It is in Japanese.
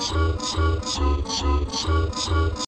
シューシューシューシューシューシュー。